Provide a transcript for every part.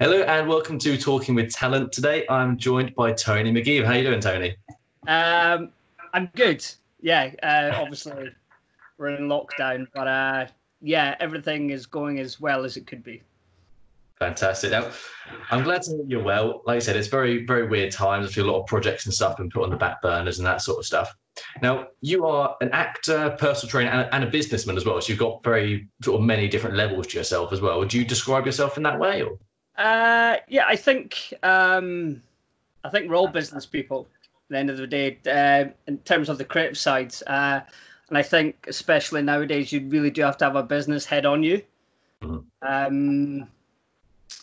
Hello and welcome to Talking with Talent. Today I'm joined by Tony McGeever. How are you doing, Tony? Um, I'm good. Yeah, uh, obviously we're in lockdown, but uh, yeah, everything is going as well as it could be. Fantastic. Now, I'm glad to hear you're well. Like I said, it's very, very weird times. I feel a lot of projects and stuff been put on the back burners and that sort of stuff. Now, you are an actor, personal trainer, and, and a businessman as well. So you've got very sort of many different levels to yourself as well. Would you describe yourself in that way? Or? Uh, yeah, I think um, I think we're all business people. At the end of the day, uh, in terms of the creative sides, uh, and I think especially nowadays, you really do have to have a business head on you. Mm-hmm. Um,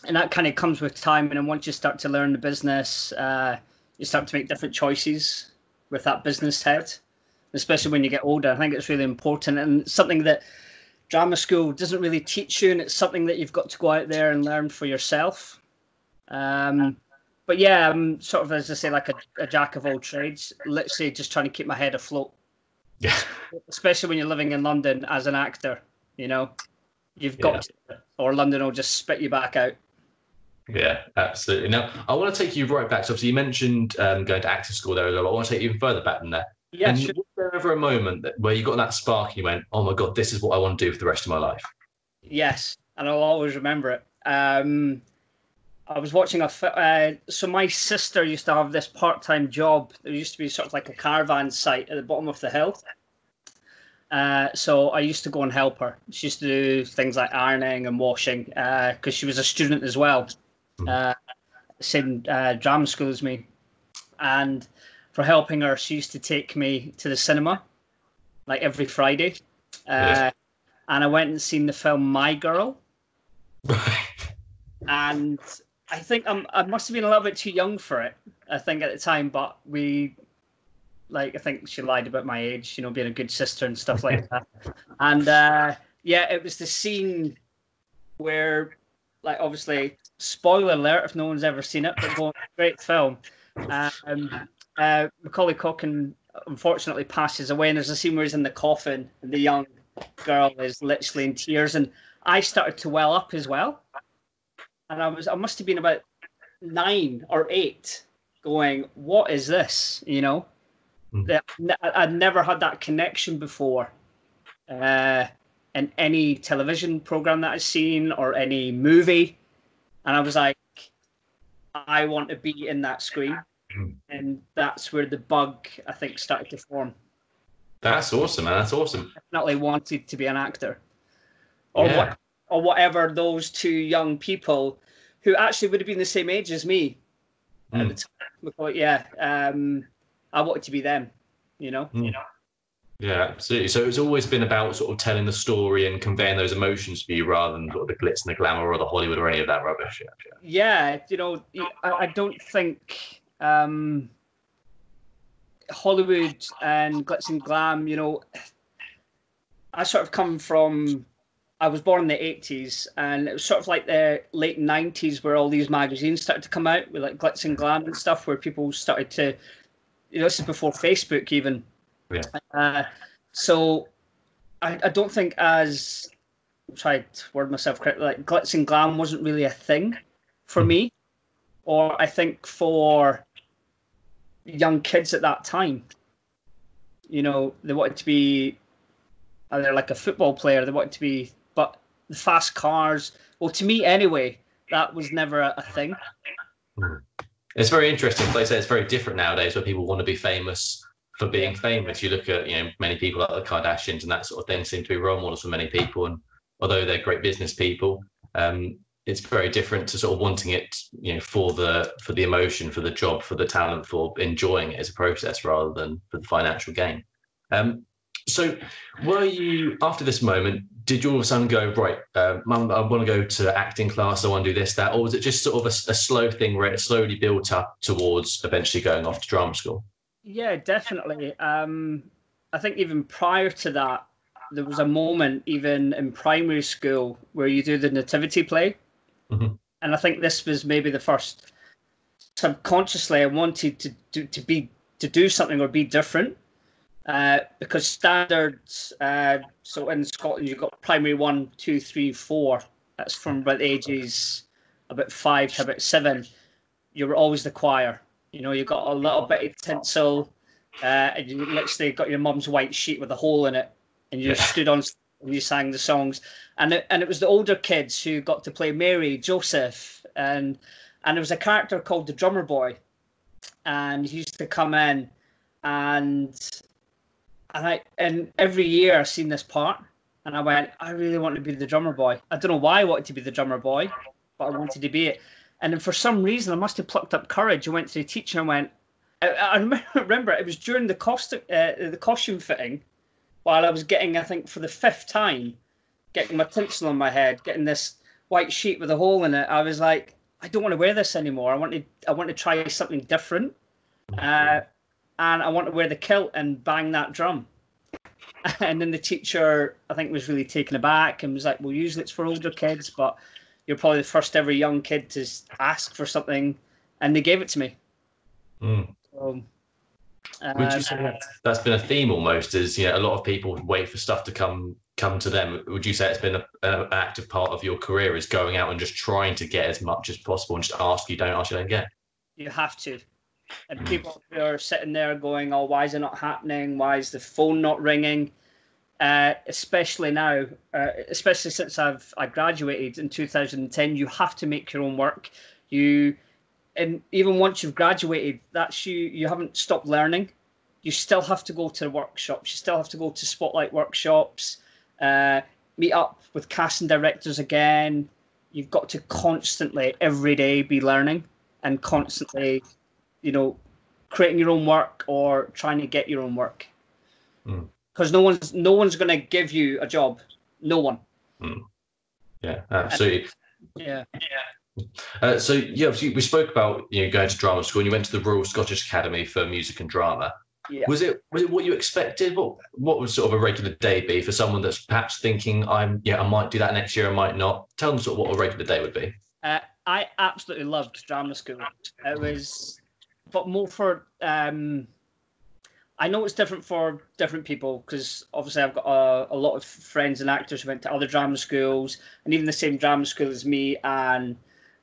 and that kind of comes with time. And then once you start to learn the business, uh, you start to make different choices with that business head, especially when you get older. I think it's really important and something that drama school doesn't really teach you, and it's something that you've got to go out there and learn for yourself. Um, but yeah, I'm sort of, as I say, like a, a jack of all trades. Let's say just trying to keep my head afloat. Yeah. Especially when you're living in London as an actor, you know, you've got yeah. to, or London will just spit you back out. Yeah, absolutely. Now, I want to take you right back. So, obviously, you mentioned um, going to acting school there as well. I want to take you even further back than that. Yeah, and was there ever a moment that, where you got that spark and you went, "Oh my god, this is what I want to do for the rest of my life"? Yes, and I'll always remember it. Um, I was watching a. Uh, so my sister used to have this part-time job. There used to be sort of like a caravan site at the bottom of the hill. Uh, so I used to go and help her. She used to do things like ironing and washing uh, because uh, she was a student as well, uh, same uh, drama school as me. And for helping her, she used to take me to the cinema, like every Friday. Uh, and I went and seen the film My Girl. and I think I'm, I must have been a little bit too young for it. I think at the time, but we like I think she lied about my age, you know, being a good sister and stuff like that. And uh, yeah, it was the scene where, like, obviously, spoiler alert if no one's ever seen it, but great film. Um, uh, Macaulay Culkin unfortunately passes away, and there's a scene where he's in the coffin, and the young girl is literally in tears, and I started to well up as well. And I was, I must have been about nine or eight, going, "What is this?" You know Mm. That I'd never had that connection before, uh, in any television program that I've seen or any movie, and I was like, I want to be in that screen, mm. and that's where the bug I think started to form. That's awesome, man. That's awesome. I Definitely wanted to be an actor, or yeah. what, or whatever those two young people, who actually would have been the same age as me, mm. at the time. Yeah. Um, I wanted to be them, you know. Mm. You know. Yeah, absolutely. So it's always been about sort of telling the story and conveying those emotions for you rather than sort of the glitz and the glamour or the Hollywood or any of that rubbish. Yeah, yeah you know, I, I don't think um, Hollywood and glitz and glam, you know, I sort of come from I was born in the 80s, and it was sort of like the late 90s where all these magazines started to come out with like glitz and glam and stuff, where people started to you know, this is before Facebook even. Yeah. Uh, so I, I don't think as tried to word myself correctly, like glitz and glam wasn't really a thing for mm. me, or I think for young kids at that time. You know, they wanted to be either like a football player, they wanted to be, but the fast cars. Well, to me anyway, that was never a, a thing. Mm. It's very interesting. Like I say, it's very different nowadays where people want to be famous for being famous. You look at, you know, many people like the Kardashians and that sort of thing seem to be role models for many people. And although they're great business people, um, it's very different to sort of wanting it, you know, for the for the emotion, for the job, for the talent, for enjoying it as a process rather than for the financial gain. Um, so, were you after this moment? Did you all of a sudden go right? Uh, Mum, I want to go to acting class. I want to do this, that, or was it just sort of a, a slow thing where it slowly built up towards eventually going off to drama school? Yeah, definitely. Um, I think even prior to that, there was a moment even in primary school where you do the nativity play, mm-hmm. and I think this was maybe the first. Subconsciously, I wanted to do, to be to do something or be different uh, because standards, uh, so in Scotland, you've got primary one, two, three, four. That's from about ages about five to about seven, you were always the choir. You know, you got a little bit of tinsel, uh, and you literally got your mum's white sheet with a hole in it, and you stood on you sang the songs. And it, and it was the older kids who got to play Mary, Joseph, and and there was a character called the drummer boy, and he used to come in, and and I and every year I seen this part, and I went, I really want to be the drummer boy. I don't know why I wanted to be the drummer boy, but I wanted to be it. And then for some reason, I must have plucked up courage. I went to the teacher and went. I, I remember, remember it was during the costume uh, the costume fitting, while I was getting I think for the fifth time, getting my tinsel on my head, getting this white sheet with a hole in it. I was like, I don't want to wear this anymore. I want to I want to try something different, uh, and I want to wear the kilt and bang that drum. And then the teacher, I think, was really taken aback and was like, "Well, usually it's for older kids, but you're probably the first ever young kid to ask for something," and they gave it to me. Mm. So, Would you say that that's been a theme almost? Is you know a lot of people wait for stuff to come come to them. Would you say it's been a- an active part of your career is going out and just trying to get as much as possible and just ask you don't ask you don't get. you have to. And people who are sitting there going, "Oh, why is it not happening? Why is the phone not ringing?" Uh, especially now, uh, especially since I've I graduated in 2010, you have to make your own work. You, and even once you've graduated, that's you. You haven't stopped learning. You still have to go to workshops. You still have to go to spotlight workshops. Uh, meet up with casting directors again. You've got to constantly, every day, be learning and constantly, you know, creating your own work or trying to get your own work. Mm. Because no one's no one's going to give you a job. No one. Yeah, absolutely. Yeah, yeah. Uh, so yeah, we spoke about you know going to drama school and you went to the Royal Scottish Academy for Music and Drama. Yeah. Was it was it what you expected? What what would sort of a regular day be for someone that's perhaps thinking I'm yeah I might do that next year I might not. Tell them sort of what a regular day would be. Uh, I absolutely loved drama school. It was, but more for. Um, I know it's different for different people because obviously I've got a, a lot of friends and actors who went to other drama schools and even the same drama school as me, and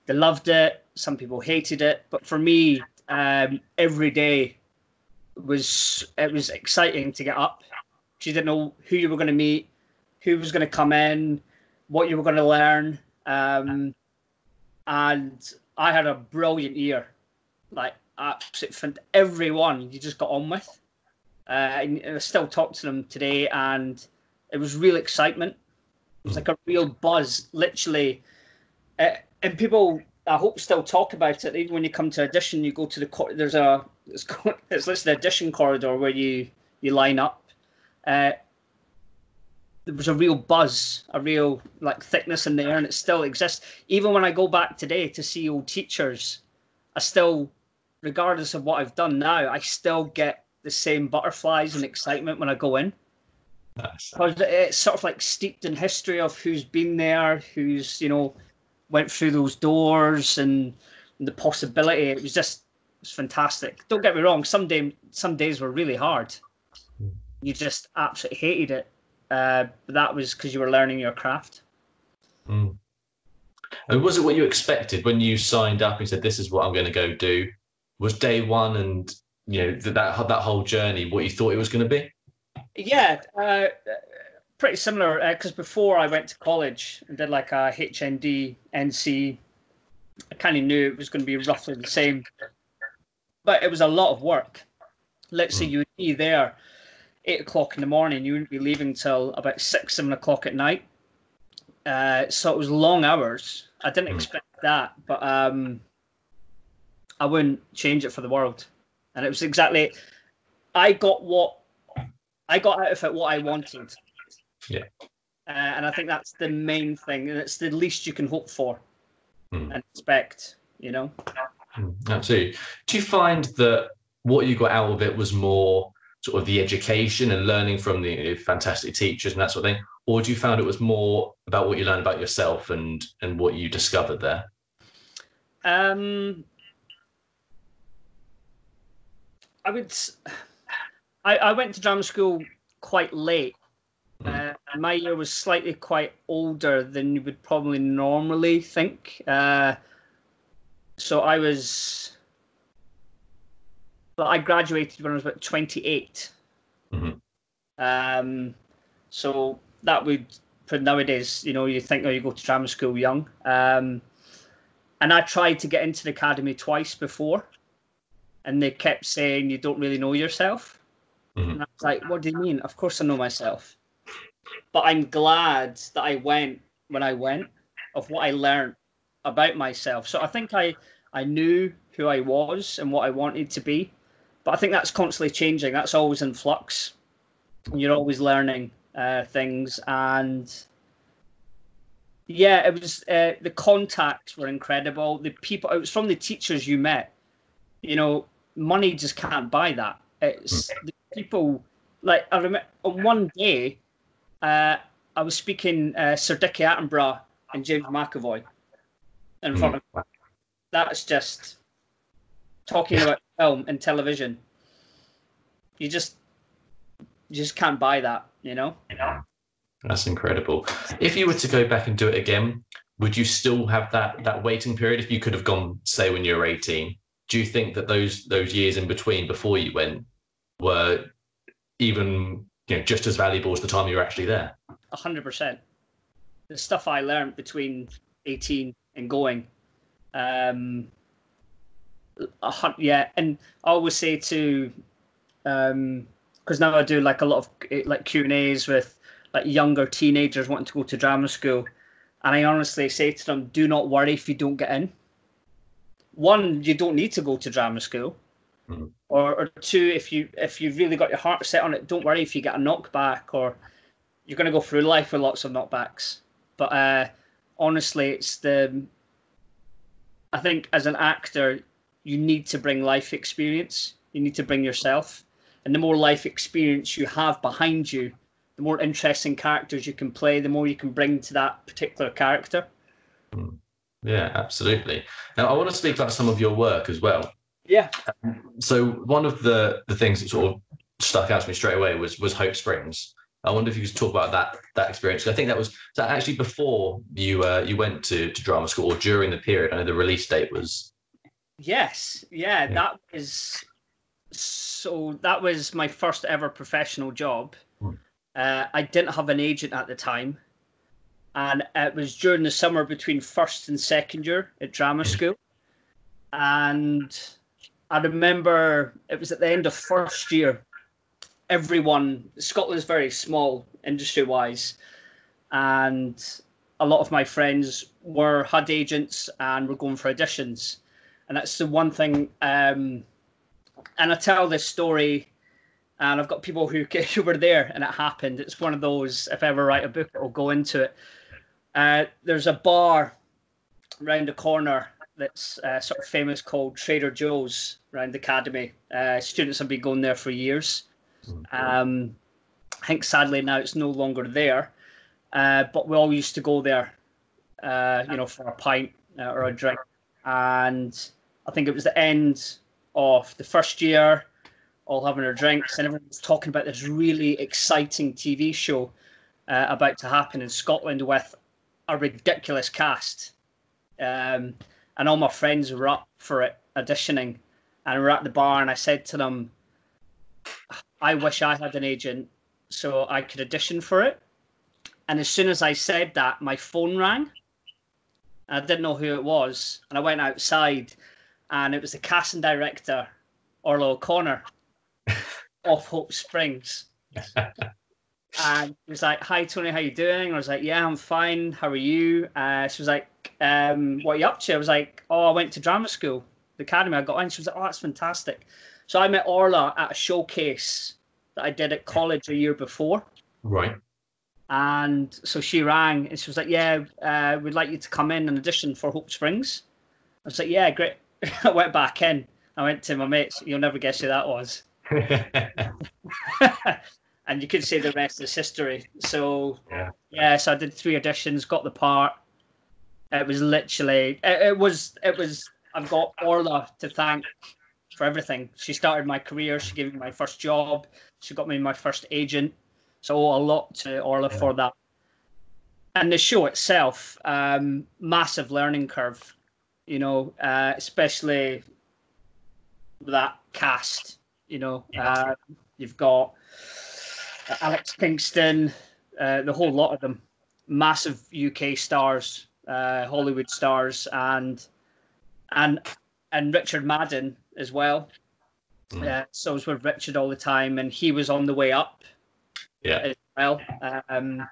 they loved it. Some people hated it, but for me, um, every day was it was exciting to get up. You didn't know who you were going to meet, who was going to come in, what you were going to learn. Um, and I had a brilliant year. Like absolutely, fant- everyone you just got on with. Uh, and I still talk to them today, and it was real excitement. It was like a real buzz, literally. Uh, and people, I hope, still talk about it. Even when you come to audition, you go to the cor- there's a it's called, it's the audition corridor where you you line up. Uh, there was a real buzz, a real like thickness in the air, and it still exists. Even when I go back today to see old teachers, I still, regardless of what I've done now, I still get the same butterflies and excitement when I go in because it's sort of like steeped in history of who's been there, who's you know went through those doors and the possibility. It was just it was fantastic. Don't get me wrong. Some day, some days were really hard. You just absolutely hated it. Uh, but that was because you were learning your craft. Mm. And was it what you expected when you signed up and said, "This is what I'm going to go do"? Was day one and you know that that, that whole journey what you thought it was going to be? Yeah, uh, pretty similar. Because before I went to college and did like a HND, NC, I kind of knew it was going to be roughly the same. But it was a lot of work. Let's say Mm. you would be there eight o'clock in the morning, you wouldn't be leaving till about six, seven o'clock at night. Uh, so it was long hours. I didn't Mm. expect that, but um, I wouldn't change it for the world. And it was exactly, I got what I got out of it what I wanted. Yeah. Uh, and I think that's the main thing, and it's the least you can hope for Mm. and expect. You know. Mm, Absolutely. Do you find that what you got out of it was more sort of the education and learning from the fantastic teachers and that sort of thing, or do you found it was more about what you learned about yourself and and what you discovered there? Um, I would. I went to drama school quite late. Uh, my year was slightly quite older than you would probably normally think. Uh, so I was. Well, I graduated when I was about 28. Mhm. Um, so that would, for nowadays, you know, you think, oh, you go to drama school young. Um, and I tried to get into the academy twice before, and they kept saying you don't really know yourself. Mhm. And I was like, what do you mean? Of course I know myself. But I'm glad that I went when I went, of what I learned about myself. So I think I I knew who I was and what I wanted to be, but I think that's constantly changing. That's always in flux. You're always learning uh, things, and yeah, it was uh, the contacts were incredible. The people, it was from the teachers you met. You know, money just can't buy that. It's the people. Like I remember on one day, uh, I was speaking uh, Sir Dickie Attenborough and James McAvoy in front of. That's just talking about film and television. You just, you just can't buy that. You know. That's incredible. If you were to go back and do it again, would you still have that that waiting period? If you could have gone, say, when you were eighteen, do you think that those those years in between before you went were even you know just as valuable as the time you were actually there? A hundred percent. The stuff I learned between eighteen and going, um, a yeah, and I always say to, um, because now I do like a lot of eh, like Q and A's with like younger teenagers wanting to go to drama school, and I honestly say to them, do not worry if you don't get in. One, you don't need to go to drama school. Mhm. Or, or two, if you if you've really got your heart set on it, don't worry if you get a knockback or you're going to go through life with lots of knockbacks. But uh, honestly, it's the. I think as an actor, you need to bring life experience. You need to bring yourself, and the more life experience you have behind you, the more interesting characters you can play, the more you can bring to that particular character. Yeah, absolutely. Now, I want to speak about some of your work as well. Yeah. So, one of the the things that sort of stuck out to me straight away was was Hope Springs. I wonder if you could talk about that that experience. I think that was was that actually before you uh, you went to, to drama school or during the period. I know the release date was. Yes, yeah, Yeah. that was so. That was my first ever professional job. Hmm. Uh, I didn't have an agent at the time, and it was during the summer between first and second year at drama Hmm. school. And I remember it was at the end of first year. Everyone, Scotland's very small industry wise, and a lot of my friends were HUD agents and were going for auditions and that's the one thing. Um, and I tell this story, and I've got people who who were there, and it happened. It's one of those. If I ever write a book, it'll go into it. Uh, there's a bar round the corner that's uh, sort of famous called Trader Joe's around the academy. Uh, students have been going there for years. Um, I think sadly now it's no longer there, uh, but we all used to go there, uh, you know, for a pint uh, or a drink. And I think it was the end of the first year, all having our drinks, and everyone was talking about this really exciting TV show uh, about to happen in Scotland with a ridiculous cast. Um, and all my friends were up for it, auditioning, and we were at the bar, and I said to them, I wish I had an agent so I could audition for it. And as soon as I said that, my phone rang. I didn't know who it was, and I went outside, and it was the casting director, Orla O'Connor, of Hope Springs. and he was like, "Hi Tony, how you doing?" I was like, "Yeah, I'm fine. How are you?" Uh, she was like, um, "What are you up to?" I was like, "Oh, I went to drama school, the academy. I got in." She was like, "Oh, that's fantastic." So I met Orla at a showcase that I did at college a year before. Right. And so she rang and she was like, Yeah, uh, we'd like you to come in and audition for Hope Springs. I was like, Yeah, great. I went back in. I went to my mates. You'll never guess who that was. and you could say the rest is history. So, Yeah. so I did three auditions, got the part. It was literally, it, it was, it was, I've got Orla to thank for everything. She started my career. She gave me my first job. She got me my first agent. So a lot to Orla Yeah. for that. And the show itself, um, massive learning curve. you know, uh, especially that cast. You know, uh, you've got Alex Kingston, uh, the whole lot of them, massive UK stars, uh, Hollywood stars, and and and Richard Madden as well. Mm. Uh, so I was with Richard all the time, and he was on the way up Yeah. as well. Um,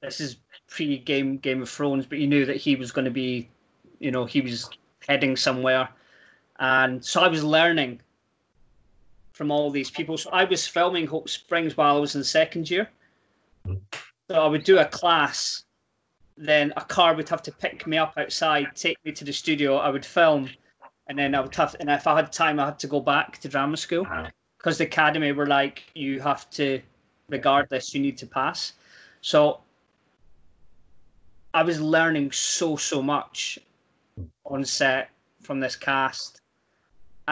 this is pre-game Game of Thrones, but you knew that he was going to be, you know, he was heading somewhere, and so I was learning from all these people. So I was filming Hope Springs while I was in second year. So I would do a class, then a car would have to pick me up outside, take me to the studio. I would film, and then I would have, and if I had time, I had to go back to drama school because the academy were like, you have to, regardless, you need to pass. So I was learning so so much on set from this cast,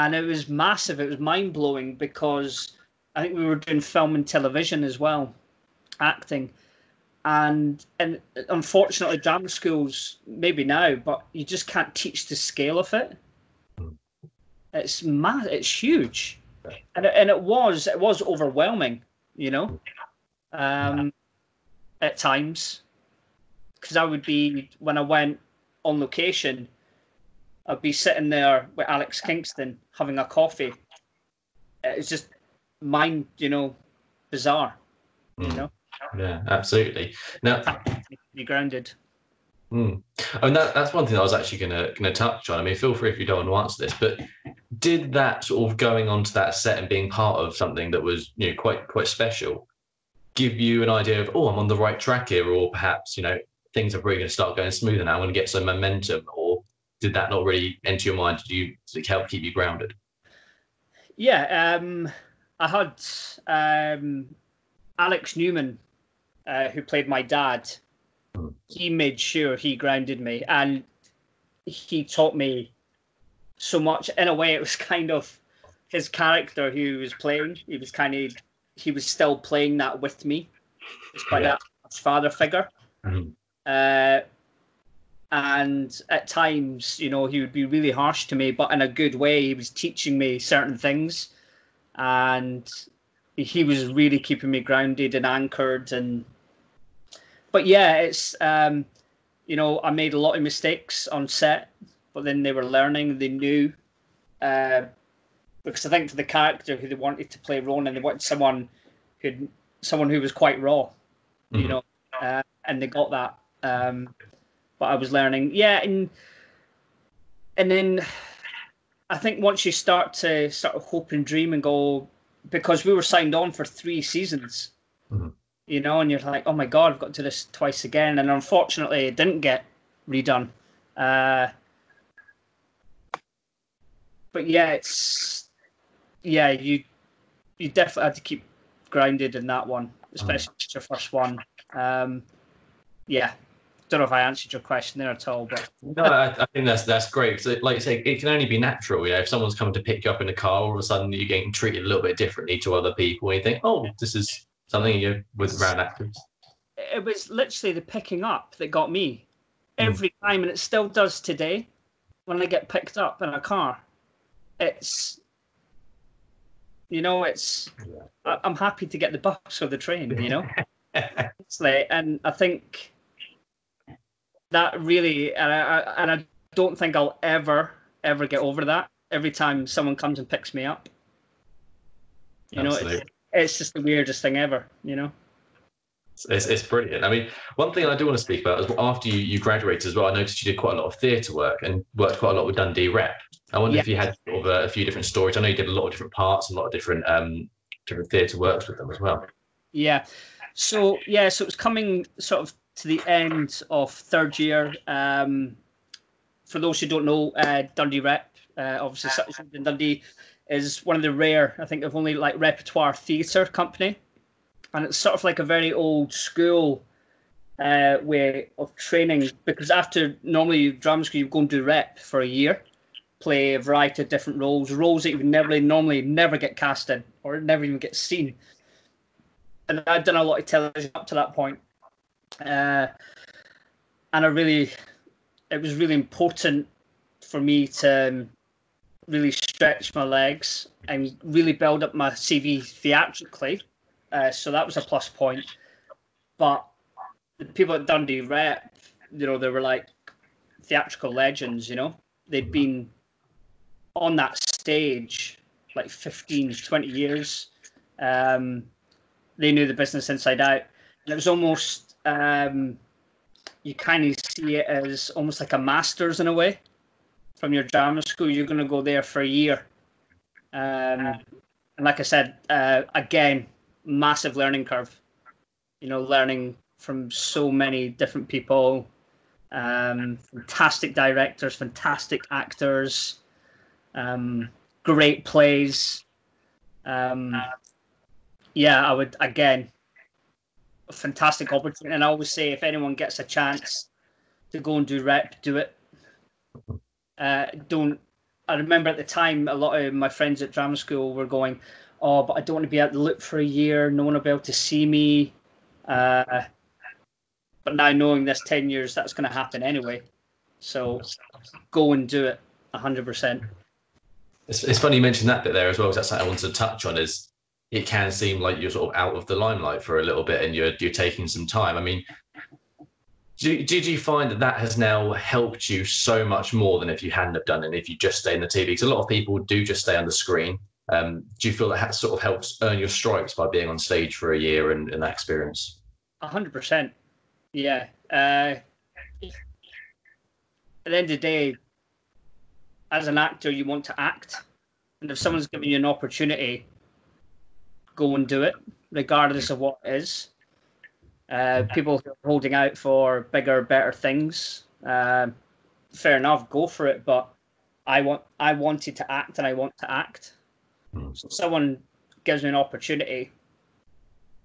and it was massive. It was mind blowing because I think we were doing film and television as well, acting, and and unfortunately, drama schools maybe now, but you just can't teach the scale of it. It's mad. It's huge, and it, and it was it was overwhelming, you know, um, at times, because I would be when I went on location, I'd be sitting there with Alex Kingston having a coffee. It's just mind, you know, bizarre, you Mm. know, Yeah, absolutely. Now, be grounded. Mm. And that, that's one thing I was actually gonna gonna touch on. I mean, feel free if you don't want to answer this, but did that sort of going onto that set and being part of something that was you know quite quite special give you an idea of oh I'm on the right track here, or perhaps you know things are really going to start going smoother now. I'm going to get some momentum, did that not really enter your mind? Did you did help keep you grounded? Yeah, um, I had um, Alex Newman, uh, who played my dad. Hmm. He made sure he grounded me, and he taught me so much. In a way, it was kind of his character who he was playing. He was kind of he was still playing that with me, despite Yeah. that father figure. Mhm. Uh, and at times, you know, he would be really harsh to me, but in a good way. He was teaching me certain things, and he was really keeping me grounded and anchored. And but yeah, it's um, you know, I made a lot of mistakes on set, but then they were learning. They knew, uh, because I think for the character who they wanted to play Ronan, they wanted someone who someone who was quite raw you Mhm. know, uh, and they got that. Um, but I was learning, yeah, and and then I think once you start to sort of hope and dream and go, because we were signed on for three seasons, Mhm. you know, and you're like, oh my god, I've got to do this twice again, and unfortunately, it didn't get redone. Uh, but yeah, it's yeah, you you definitely had to keep grounded in that one, especially if it's your first one. Um, yeah, don't know if I answered your question there at all, but No, I, I think that's that's great. So, like you say, it can only be natural. You know, if someone's coming to pick you up in a car, all of a sudden you're getting treated a little bit differently to other people, and you think, oh, this is something you with around actors. it was literally the picking up that got me Mm. every time, and it still does today. When I get picked up in a car, it's you know, it's Yeah. I- I'm happy to get the bus or the train, you know. It's like, and I think that really, and I, and I don't think I'll ever, ever get over that. Every time someone comes and picks me up, you know, it's, it's just the weirdest thing ever, you know. It's, it's brilliant. I mean, one thing I do want to speak about is after you, you graduated as well, I noticed you did quite a lot of theatre work and worked quite a lot with Dundee Rep. I wonder if you had sort of a, a few different stories. I know you did a lot of different parts and a lot of different um, different theatre works with them as well. Yeah. So yeah, so it was coming sort of to the end of third year. Um, for those who don't know, uh, Dundee Rep, uh, obviously Citizen in Dundee, is one of the rare, I think, of only like repertoire theatre company, and it's sort of like a very old school uh, way of training. Because after normally drama school, you go and do rep for a year, play a variety of different roles, roles that you would never normally never get cast in or never even get seen and I'd done a lot of television up to that point. Uh, and I really, it was really important for me to um, really stretch my legs and really build up my CV theatrically. Uh, so that was a plus point. But the people at Dundee Rep, you know, they were like theatrical legends, you know. They'd been on that stage like 15, 20 years. Um, they knew the business inside out. And it was almost, um, you kind of see it as almost like a master's in a way from your drama school. You're going to go there for a year. Um, and like I said, uh, again, massive learning curve. You know, learning from so many different people, um, fantastic directors, fantastic actors, um, great plays. Um, yeah, I would again, a fantastic opportunity. And I always say, if anyone gets a chance to go and do rep, do it. Uh, don't. I remember at the time, a lot of my friends at drama school were going, "Oh, but I don't want to be out the loop for a year. No one will be able to see me." Uh, but now knowing this ten years, that's going to happen anyway. So go and do it, hundred percent. It's, it's funny you mentioned that bit there as well, because that's something I wanted to touch on. Is it can seem like you're sort of out of the limelight for a little bit, and you're you're taking some time. I mean, did, did you find that that has now helped you so much more than if you hadn't have done it, if you just stay in the TV? Because a lot of people do just stay on the screen. Um, do you feel that has sort of helps earn your stripes by being on stage for a year and, and that experience? Hundred percent. Yeah. Uh, at the end of the day, as an actor, you want to act, and if someone's giving you an opportunity, go and do it, regardless of what it is. Uh, people holding out for bigger, better things. Uh, fair enough, go for it. But I want, I wanted to act, and I want to act. Mm. So someone gives me an opportunity,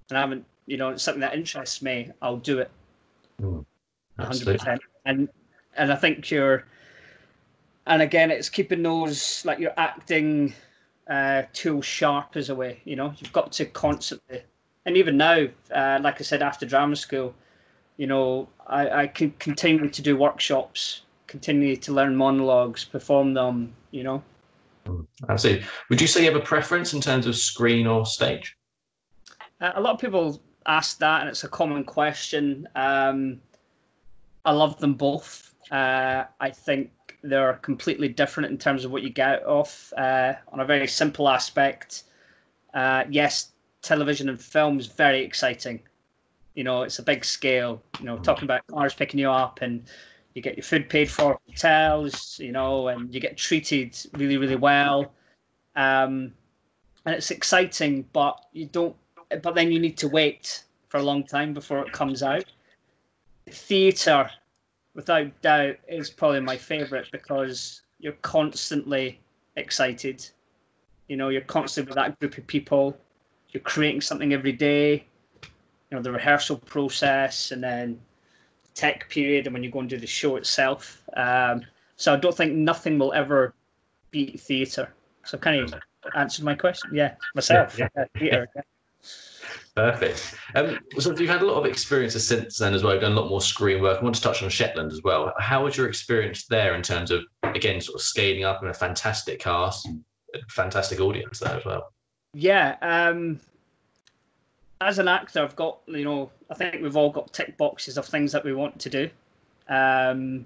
and I haven't, you know, it's something that interests me. I'll do it. Mm. hundred percent. And and I think you're, and again, it's keeping those like your acting uh, as a way. You know, you've got to constantly and even now, uh, like I said, after drama school, you know, I, I can continue to do workshops, continue to learn monologues, perform them, you know. Absolutely. Would you say you have a preference in terms of screen or stage? Uh, a lot of people ask that, and it's a common question. Um, I love them both. Uh, I think they're completely different in terms of what you get off. Uh, on a very simple aspect, uh, yes, television and film is very exciting. You know, it's a big scale. You know, talking about cars picking you up and you get your food paid for, hotels. You know, and you get treated really, really well. Um, and it's exciting, but you don't. But then you need to wait for a long time before it comes out. Theatre, without doubt, is probably my favourite because you're constantly excited. You know, you're constantly with that group of people you're creating something every day. You know, the rehearsal process and then tech period and when you go and do the show itself. Um, so I don't think nothing will ever beat theatre. So kind of answered my question. Yeah, myself. Yeah, yeah. theatre. Yeah. Perfect. Um, so you've had a lot of experiences since then as well. You've done a lot more screen work. I want to touch on Shetland as well. How was your experience there in terms of again sort of scaling up and a fantastic cast, fantastic audience there as well? Yeah. Um, as an actor, I've got you know, I think we've all got tick boxes of things that we want to do. Um,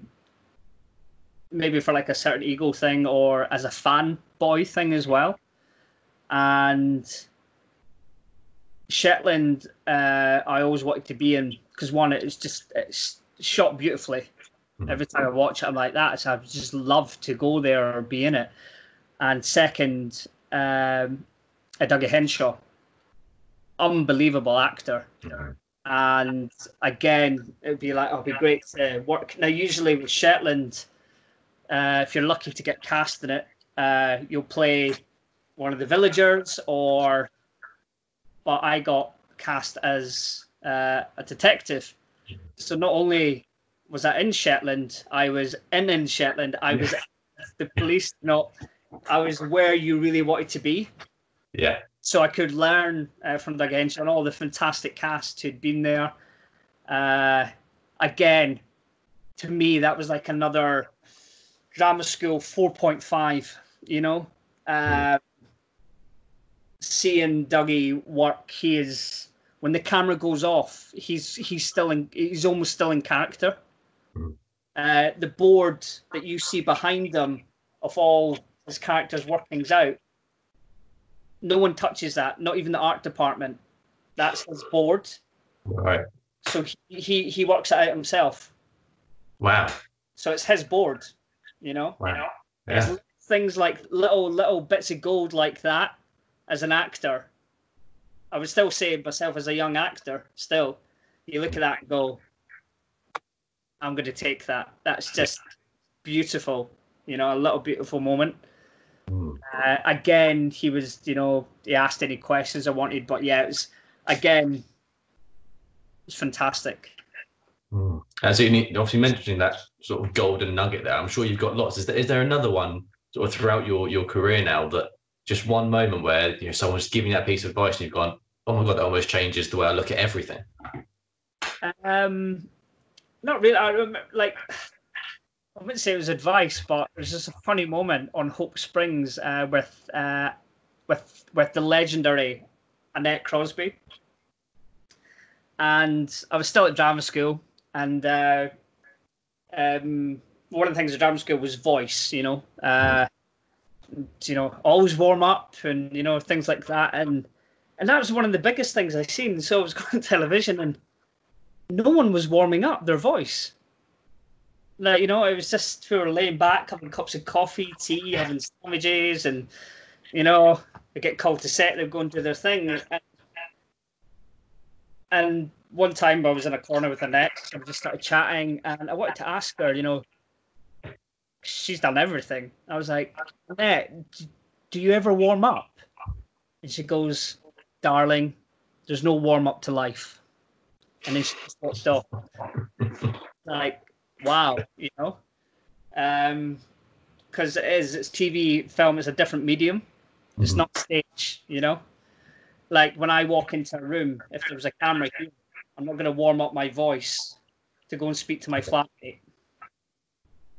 maybe for like a certain ego thing or as a fan boy thing as well. And Shetland, uh, I always wanted to be in because one, it's just it's shot beautifully. Mhm. Every time I watch it, I'm like that. So I just love to go there or be in it. And second, um, uh, Dougie Henshall, unbelievable actor. Yeah. And again, it'd be like, oh, it'd be great to work. Now, usually with Shetland, uh, if you're lucky to get cast in it, uh, you'll play one of the villagers, or but I got cast as uh, a detective. So not only was I in Shetland, I was in in Shetland. I was the police. No, I was where you really wanted to be Yeah. so I could learn uh, from Doug Henshall and all the fantastic cast who'd been there. Uh, again, to me, that was like another drama school 4.5, you know. Uh, seeing Dougie work, he is when the camera goes off, he's he's still in he's almost still in character. Mhm. Uh, the board that you see behind him of all his characters' workings out, no one touches that, not even the art department. That's his board. Right. So he, he, he works it out himself. Wow. So it's his board, you know? Wow. There's Yeah. things like little little bits of gold like that as an actor. I would still say myself as a young actor, still. You look at that and go, I'm gonna take that. That's just beautiful. You know, a little beautiful moment. Mm. Uh, again, he was, you know, he asked any questions I wanted, but yeah, it was again, it was fantastic. Mm. And so you need, obviously mentioning that sort of golden nugget there. I'm sure you've got lots. Is there, is there another one sort of throughout your, your career now that just one moment where you know someone's giving that piece of advice and you've gone, oh my god, that almost changes the way I look at everything. Um, not really. I rem- like. I wouldn't say it was advice, but it was just a funny moment on Hope Springs uh, with uh, with with the legendary Annette Crosbie, and I was still at drama school, and uh, um, one of the things at drama school was voice. You know, uh, you know, always warm up and you know things like that, and and that was one of the biggest things I seen. So I was going to television and no one was warming up their voice. Like, you know, it was just we were laying back, having cups of coffee, tea, having sandwiches, and you know, they get called to set, they're going to do their thing. And, and one time I was in a corner with Annette, and we just started chatting, and I wanted to ask her, you know, she's done everything. I was like, Annette, do you ever warm up? And she goes, darling, there's no warm up to life. And then she just off. like, wow, you know? Um, because it is, it's TV, film is a different medium. It's Mhm. not stage, you know? Like when I walk into a room, if there was a camera here, I'm not going to warm up my voice to go and speak to my flatmate.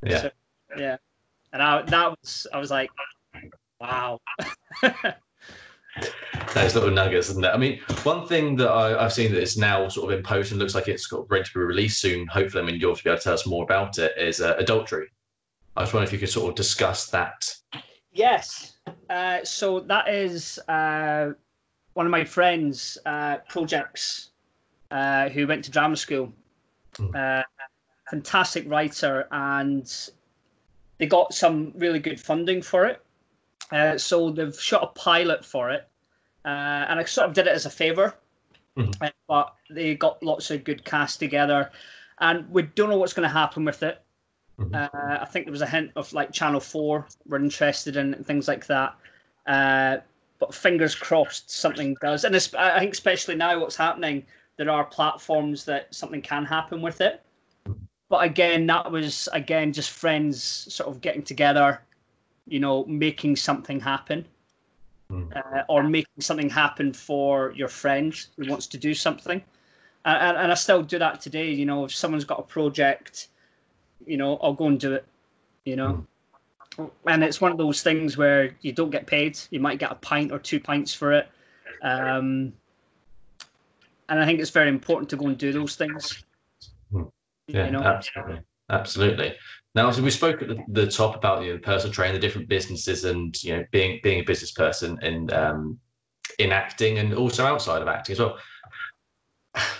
Yeah. So, yeah. And I, that was, I was like, wow. Those little nuggets, isn't it? I mean, one thing that I, I've seen that is now sort of in post and looks like it's got ready to be released soon. Hopefully, I mean, you'll be able to tell us more about it. Is uh, adultery. I was wondering if you could sort of discuss that. Yes. Uh, so that is uh, one of my friends' uh, projects uh, who went to drama school. Mm. Uh, fantastic writer, and they got some really good funding for it. Uh, so they've shot a pilot for it, uh, and I sort of did it as a favor. Mhm. Uh, but they got lots of good cast together, and we don't know what's going to happen with it. Mhm. Uh, I think there was a hint of like Channel Four were interested in and things like that. Uh, but fingers crossed something does. And I think especially now what's happening, there are platforms that something can happen with it. But again, that was again just friends sort of getting together, you know, making something happen. Mm. Uh, or making something happen for your friend who wants to do something, and, and, I still do that today. You know, if someone's got a project, you know, I'll go and do it. You know, and it's one of those things where you don't get paid. You might get a pint or two pints for it, um, and I think it's very important to go and do those things. Yeah, you know, absolutely, absolutely. Now, so we spoke at the, the top about you know, the personal training, the different businesses, and you know, being being a business person and um, in acting, and also outside of acting as well.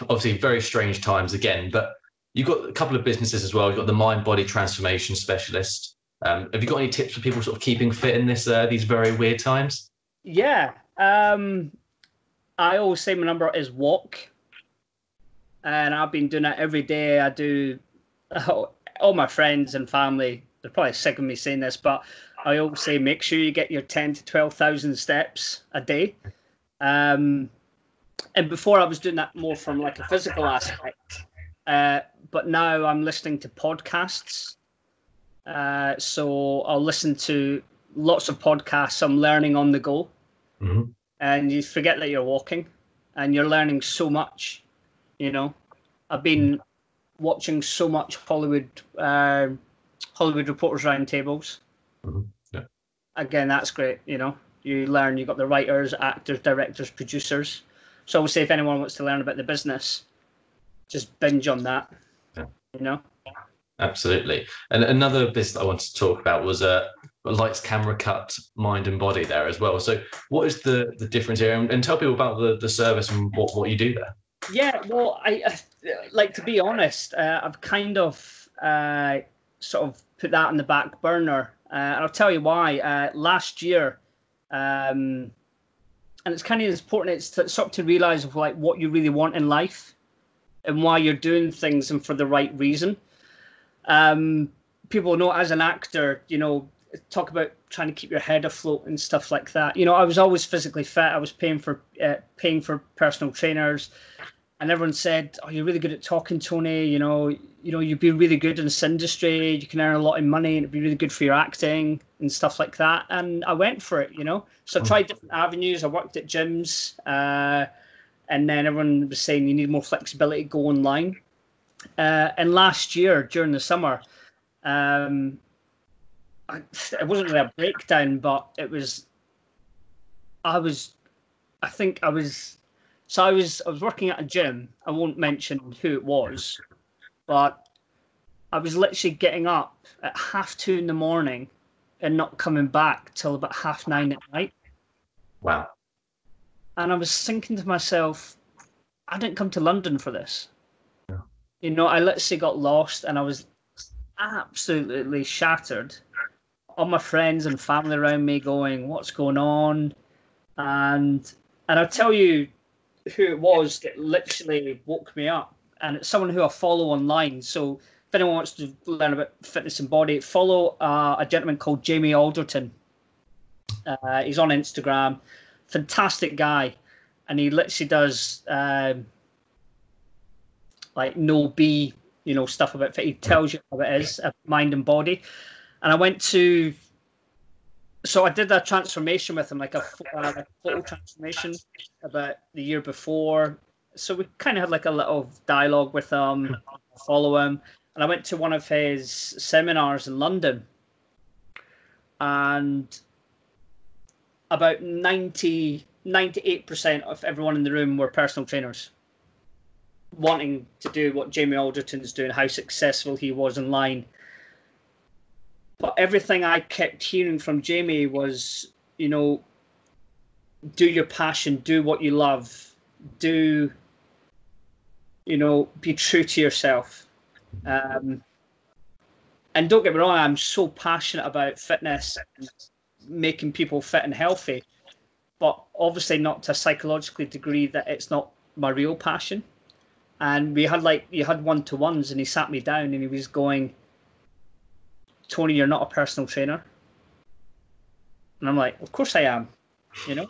Obviously, very strange times again, but you've got a couple of businesses as well. You've got the mind body transformation specialist. Um, have you got any tips for people sort of keeping fit in this uh, these very weird times? Yeah. Um, I always say my number is walk. And I've been doing it every day. I do all my friends and family, they're probably sick of me saying this, but I always say make sure you get your 10 to 12,000 steps a day. Um, and before I was doing that more from like a physical aspect. Uh, but now I'm listening to podcasts. Uh, so I'll listen to lots of podcasts. I'm learning on the go Mhm. and you forget that you're walking and you're learning so much you know i've been watching so much hollywood uh, Hollywood Reporters Roundtables. Mhm, yeah. Again, that's great. You know, you learn. You've got the writers, actors, directors, producers. So I would say if anyone wants to learn about the business, just binge on that. Yeah. You know. Absolutely. And another business I wanted to talk about was uh, lights, camera, cut, mind and body there as well. So what is the the difference here? And, and tell people about the, the service and what, what you do there. Yeah, well, I uh, like to be honest. Uh, I've kind of uh, sort of put that on the back burner, uh, and I'll tell you why. Uh, last year, um, and it's kind of important. It's to, sort of to realize of like what you really want in life, and why you're doing things and for the right reason. Um, people know as an actor, you know, talk about trying to keep your head afloat and stuff like that. You know, I was always physically fit. I was paying for uh, paying for personal trainers, and everyone said, "Oh, you're really good at talking, Tony. You know, you know, you'd be really good in this industry. You can earn a lot of money, and it'd be really good for your acting and stuff like that." And I went for it. You know, so I tried different avenues. I worked at gyms, uh, and then everyone was saying you need more flexibility. Go online. Uh, and last year during the summer, um, I, it wasn't really a breakdown, but it was. I was, I think I was, so I was I was working at a gym. I won't mention who it was, but I was literally getting up at half two in the morning, and not coming back till about half nine at night. Wow. And I was thinking to myself, I didn't come to London for this. Yeah. You know, I literally got lost, and I was absolutely shattered all my friends and family around me going, "What's going on?" And and I'll tell you who it was that literally woke me up, and it's someone who I follow online. So if anyone wants to learn about fitness and body, follow uh, a gentleman called Jamie Alderton. Uh, he's on Instagram, fantastic guy, and he literally does um, like no B, you know, stuff about fit. He tells you how it is, uh, mind and body and I went to. So I did a transformation with him, like a, uh, like photo transformation, about the year before. So we kind of had like a little dialogue with him, follow him, and I went to one of his seminars in London, and about 90 98% of everyone in the room were personal trainers wanting to do what Jamie Alderton's doing, how successful he was online but everything I kept hearing from Jamie was, you know, do your passion, do what you love, do, you know, be true to yourself. Um, and don't get me wrong, I'm so passionate about fitness and making people fit and healthy, but obviously not to a psychologically degree that it's not my real passion. And we had like, you had one to ones, and he sat me down and he was going, Tony, you're not a personal trainer. And I'm like, of course I am. You know,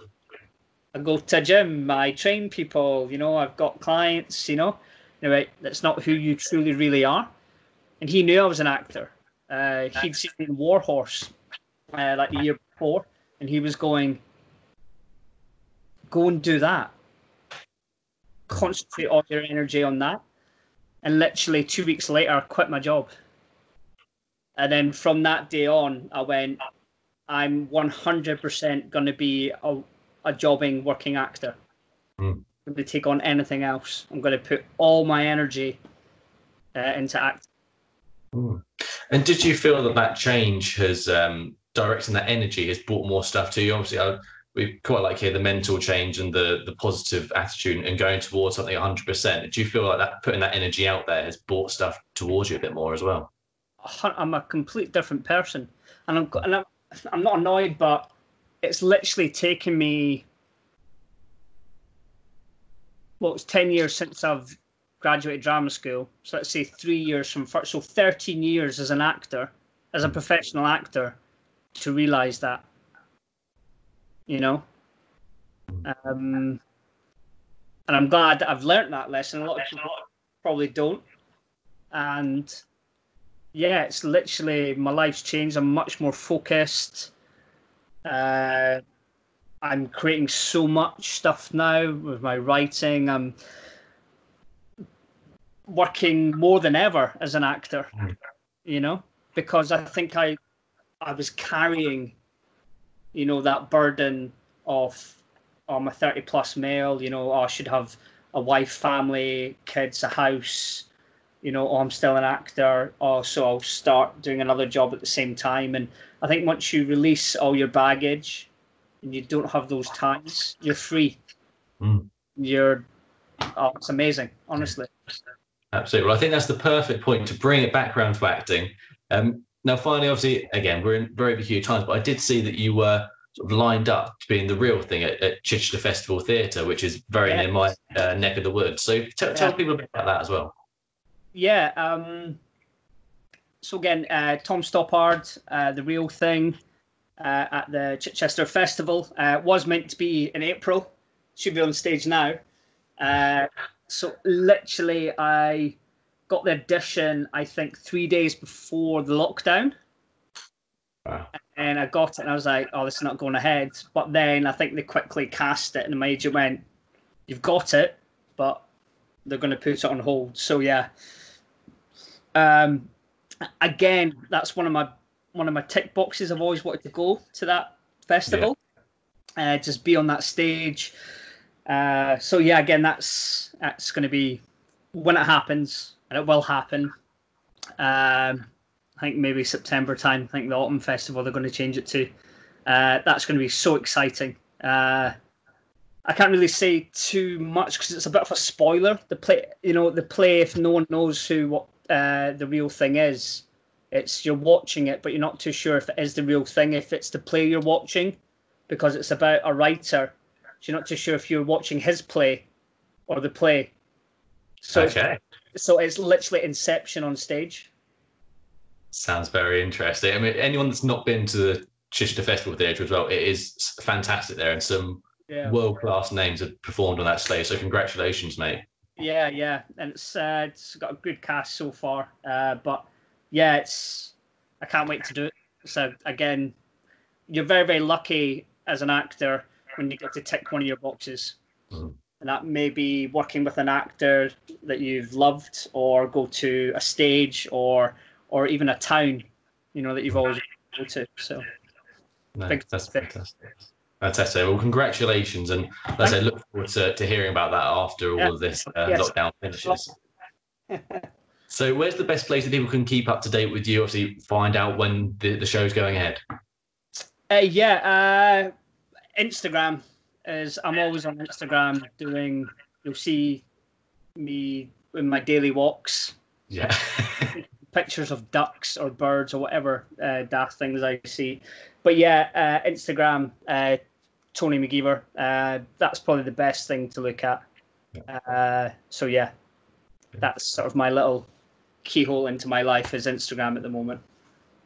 I go to a gym, I train people, you know, I've got clients, you know. Anyway, that's not who you truly really are. And he knew I was an actor. Uh, he'd seen me in Warhorse uh, like the year before, and he was going, go and do that. Concentrate all your energy on that. And literally two weeks later, I quit my job. And then from that day on, I went, I'm 100% going to be a, a jobbing working actor. Mm. I'm going to take on anything else. I'm going to put all my energy uh, into acting. Mm. And did you feel that that change has um, directing that energy has brought more stuff to you? Obviously, I, we quite like here the mental change and the the positive attitude and going towards something 100%. Do you feel like that putting that energy out there has brought stuff towards you a bit more as well? I'm a complete different person, and I'm and I'm, I'm not annoyed, but it's literally taken me. Well, it's ten years since I've graduated drama school, so let's say three years from first, so thirteen years as an actor, as a professional actor, to realize that. You know. Um, and I'm glad that I've learned that lesson. A lot of people probably don't, and yeah, it's literally my life's changed. I'm much more focused. Uh, I'm creating so much stuff now with my writing. I'm working more than ever as an actor. You know, because I think I I was carrying, you know, that burden of oh, I'm a 30 plus male, you know, oh, I should have a wife, family, kids, a house, you know, oh, I'm still an actor, oh, so I'll start doing another job at the same time. And I think once you release all your baggage and you don't have those ties, you're free. Mm. You're, oh, it's amazing, honestly. Absolutely. Well, I think that's the perfect point to bring it back around to acting. Um, now, finally, obviously, again, we're in very peculiar times, but I did see that you were sort of lined up to be in the real thing at, at Chichester Festival Theatre, which is very Yeah. near my uh, neck of the woods. So t- tell people a bit about that as well. Yeah. Um, so again, uh, Tom Stoppard, uh, the real thing uh, at the Chichester Festival uh, was meant to be in April. Should be on stage now. Uh, so literally, I got the audition. I think three days before the lockdown. Wow. And I got it, and I was like, "Oh, this is not going ahead." But then I think they quickly cast it, and the major went, "You've got it, but they're going to put it on hold." So yeah. Um, again, that's one of my one of my tick boxes. I've always wanted to go to that festival, uh, just be on that stage. Uh, so yeah, again, that's that's going to be when it happens, and it will happen. Um, I think maybe September time. I think the autumn festival they're going to change it to. Uh, that's going to be so exciting. Uh, I can't really say too much because it's a bit of a spoiler. The play, you know, the play. If no one knows who what uh, the real thing is, it's you're watching it, but you're not too sure if it is the real thing. If it's the play you're watching, because it's about a writer, so you're not too sure if you're watching his play or the play. So, okay. so it's literally Inception on stage. Sounds very interesting. I mean, anyone that's not been to the Chichester Festival Theatre as well, it is fantastic there, and some Yeah. world class names have performed on that stage. So congratulations, mate. Yeah, yeah, and it's uh, it's got a good cast so far. Uh, but yeah, it's I can't wait to do it. So again, you're very very lucky as an actor when you get to tick one of your boxes, Mhm. and that may be working with an actor that you've loved, or go to a stage, or or even a town, you know that you've always go to. So No, that's fantastic. Fantastic. Well, congratulations, and like I say, look forward to, to hearing about that after all Yeah. of this uh, Yes. lockdown finishes. So, where's the best place that people can keep up to date with you? Obviously, find out when the, the show's going ahead. Uh, yeah, uh, Instagram is. I'm always on Instagram doing. You'll see me in my daily walks, Yeah. pictures of ducks or birds or whatever uh, daft things I see. But yeah, uh, Instagram, uh, Tony McGeever. Uh, that's probably the best thing to look at. Uh, so yeah, that's sort of my little keyhole into my life is Instagram at the moment.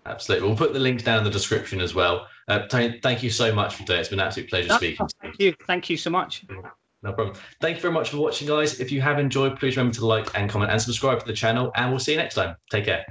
Absolutely. We'll put the links down in the description as well. Uh, Tony, thank you so much for today. It's been an absolute pleasure speaking to you. Thank you. Thank you so much. No problem. Thank you very much for watching, guys. If you have enjoyed, please remember to like and comment and subscribe to the channel, and we'll see you next time. Take care.